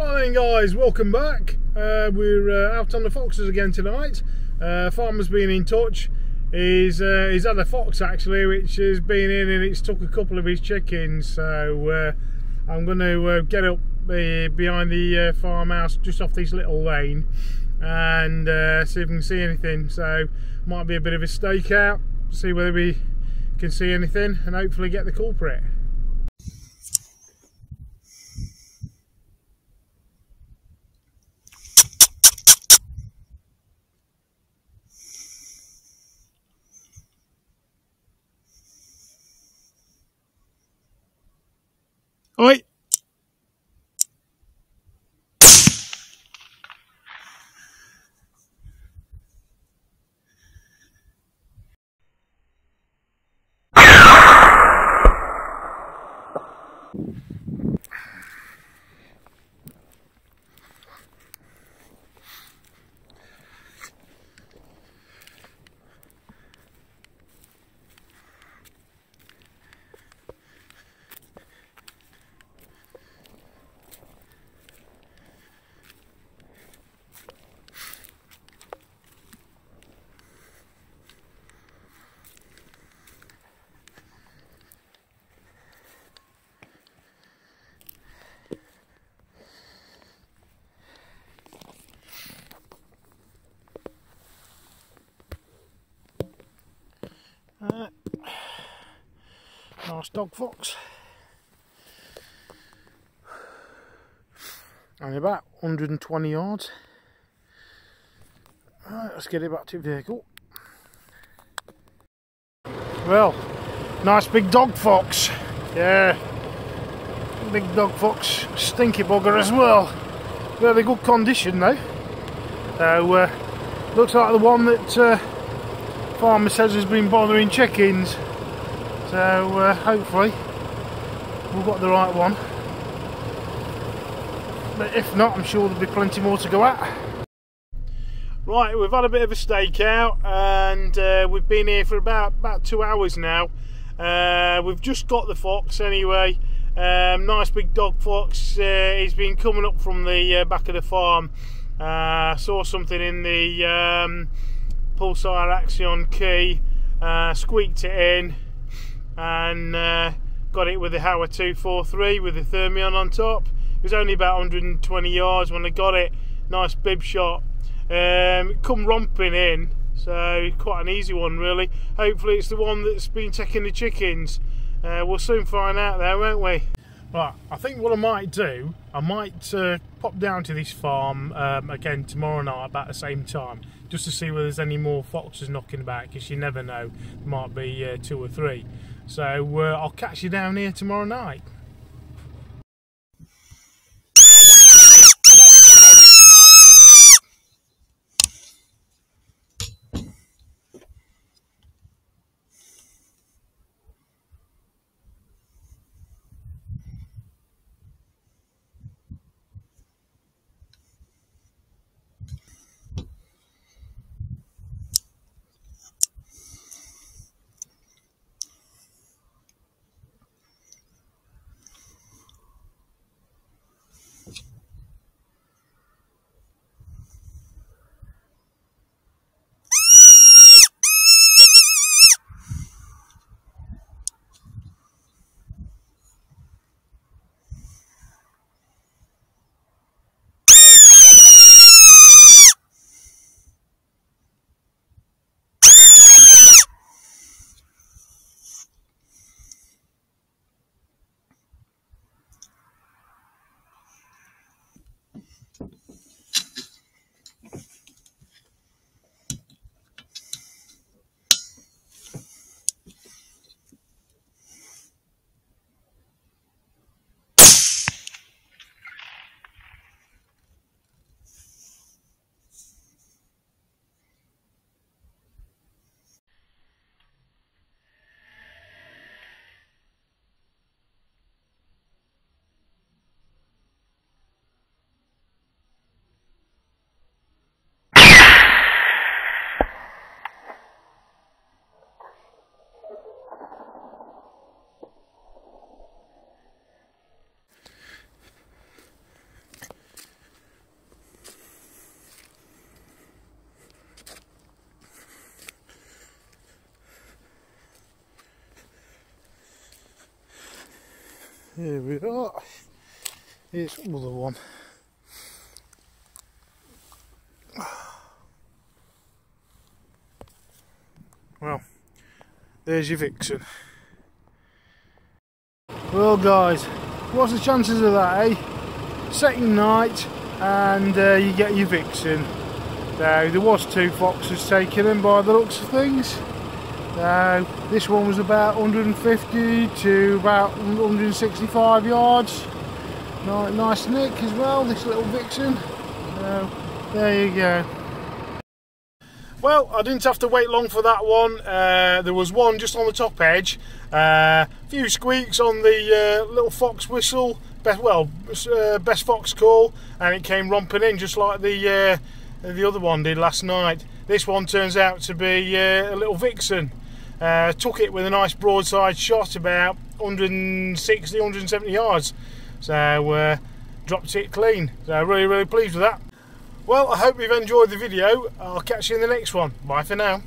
Right then guys, welcome back. Uh, we're uh, out on the foxes again tonight. Uh, farmer's been in touch. He's, uh, he's had a fox actually which has been in and it's took a couple of his chickens so uh, I'm going to uh, get up behind the farmhouse just off this little lane and see if we can see anything. So might be a bit of a stakeout, see whether we can see anything and hopefully get the culprit. Nice dog fox. Only about 120 yards. Right, let's get it back to the vehicle. Well, nice big dog fox. Yeah, big dog fox, stinky bugger as well. Very good condition though. So, uh, looks like the one that uh, farmer says he's been bothering chickens. So uh, hopefully we've got the right one. But if not I'm sure there'll be plenty more to go at. Right we've had a bit of a stakeout and uh, we've been here for about about two hours now. Uh, we've just got the fox anyway. Um, nice big dog fox uh, he's been coming up from the uh, back of the farm. Uh, saw something in the um, Pulsar Axion key, uh, squeaked it in and uh, got it with the Howa 243 with the Thermion on top. It was only about 120 yards when I got it, nice bib shot. Um, come romping in, so quite an easy one really. Hopefully it's the one that's been taking the chickens. Uh, we'll soon find out there, won't we? Right, I think what I might do, I might uh, pop down to this farm um, again tomorrow night about the same time, just to see whether there's any more foxes knocking about, because you never know, might be uh, two or three. So uh, I'll catch you down here tomorrow night. Here we are. Here's another one. Well, there's your vixen. Well guys, what's the chances of that eh? Second night and uh, you get your vixen. Now there was two foxes taking them by the looks of things. This one was about 150 to about 165 yards. Nice nick as well, this little vixen. There you go. Well, I didn't have to wait long for that one. Uh, there was one just on the top edge. A uh, few squeaks on the uh, little fox whistle. Best, well, uh, best fox call, and it came romping in just like the uh, the other one did last night. This one turns out to be uh, a little vixen. Uh, took it with a nice broadside shot, about 160, 170 yards. So uh, dropped it clean. So really, really pleased with that. Well, I hope you've enjoyed the video. I'll catch you in the next one. Bye for now.